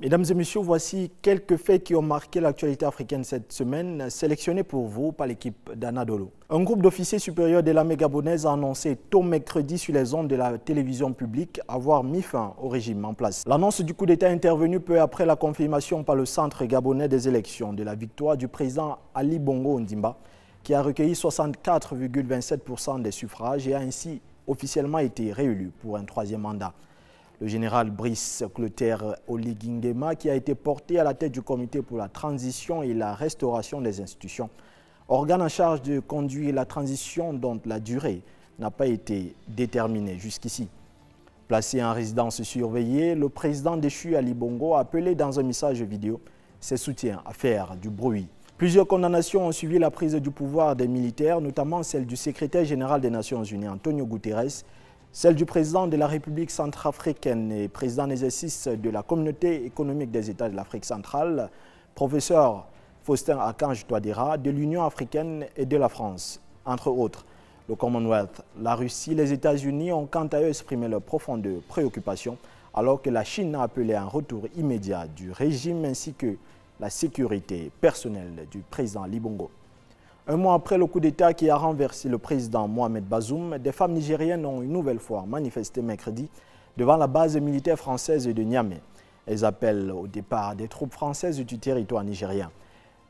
Mesdames et messieurs, voici quelques faits qui ont marqué l'actualité africaine cette semaine, sélectionnés pour vous par l'équipe d'Anadolo. Un groupe d'officiers supérieurs de l'armée gabonaise a annoncé tôt mercredi sur les ondes de la télévision publique avoir mis fin au régime en place. L'annonce du coup d'État intervenu peu après la confirmation par le Centre gabonais des élections de la victoire du président Ali Bongo Ndimba, qui a recueilli 64,27% des suffrages et a ainsi officiellement été réélu pour un troisième mandat le général Brice Clotaire Oligingema, qui a été porté à la tête du comité pour la transition et la restauration des institutions, organe en charge de conduire la transition dont la durée n'a pas été déterminée jusqu'ici. Placé en résidence surveillée, le président déchu Ali Bongo a appelé dans un message vidéo ses soutiens à faire du bruit. Plusieurs condamnations ont suivi la prise du pouvoir des militaires, notamment celle du secrétaire général des Nations Unies, Antonio Guterres, celle du président de la République centrafricaine et président en exercice de la Communauté économique des États de l'Afrique centrale, professeur Faustin Akanj Touadéra, de l'Union africaine et de la France, entre autres. Le Commonwealth, la Russie, les États-Unis ont quant à eux exprimé leur profonde préoccupation, alors que la Chine a appelé un retour immédiat du régime ainsi que la sécurité personnelle du président Libongo. Un mois après le coup d'État qui a renversé le président Mohamed Bazoum, des femmes nigériennes ont une nouvelle fois manifesté mercredi devant la base militaire française de Niamey. Elles appellent au départ des troupes françaises du territoire nigérien.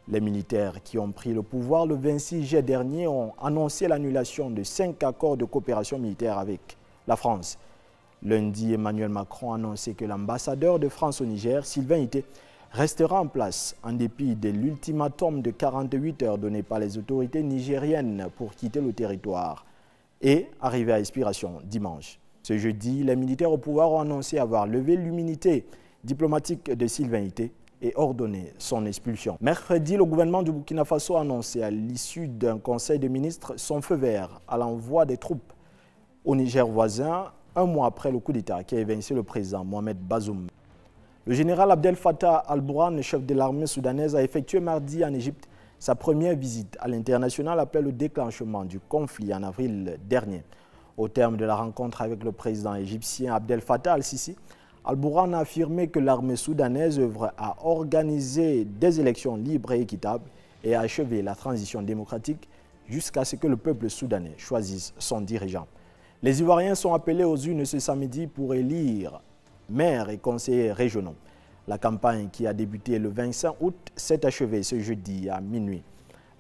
Les militaires qui ont pris le pouvoir le 26 juillet dernier ont annoncé l'annulation de cinq accords de coopération militaire avec la France. Lundi, Emmanuel Macron a annoncé que l'ambassadeur de France au Niger, Sylvain Ité, restera en place en dépit de l'ultimatum de 48 heures donné par les autorités nigériennes pour quitter le territoire et arriver à expiration dimanche. Ce jeudi, les militaires au pouvoir ont annoncé avoir levé l'immunité diplomatique de Sylvain Ité et ordonné son expulsion. Mercredi, le gouvernement du Burkina Faso a annoncé à l'issue d'un conseil de ministres son feu vert à l'envoi des troupes au Niger voisin, un mois après le coup d'État qui a évincé le président Mohamed Bazoum. Le général Abdel Fattah al-Bourhan, chef de l'armée soudanaise, a effectué mardi en Égypte sa première visite à l'international après le déclenchement du conflit en avril dernier. Au terme de la rencontre avec le président égyptien Abdel Fattah al-Sisi, al-Bourhan a affirmé que l'armée soudanaise œuvre à organiser des élections libres et équitables et à achever la transition démocratique jusqu'à ce que le peuple soudanais choisisse son dirigeant. Les Ivoiriens sont appelés aux urnes ce samedi pour élire maires et conseillers régionaux. La campagne qui a débuté le 25 août s'est achevée ce jeudi à minuit.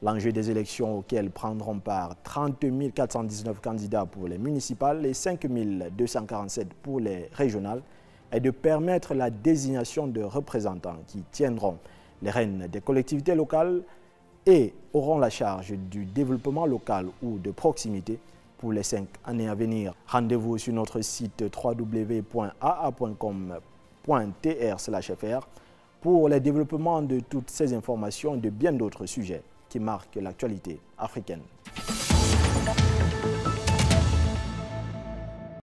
L'enjeu des élections auxquelles prendront part 30 419 candidats pour les municipales et 5 247 pour les régionales est de permettre la désignation de représentants qui tiendront les rênes des collectivités locales et auront la charge du développement local ou de proximité pour les cinq années à venir. Rendez-vous sur notre site www.aa.com.tr/fr pour le développement de toutes ces informations et de bien d'autres sujets qui marquent l'actualité africaine.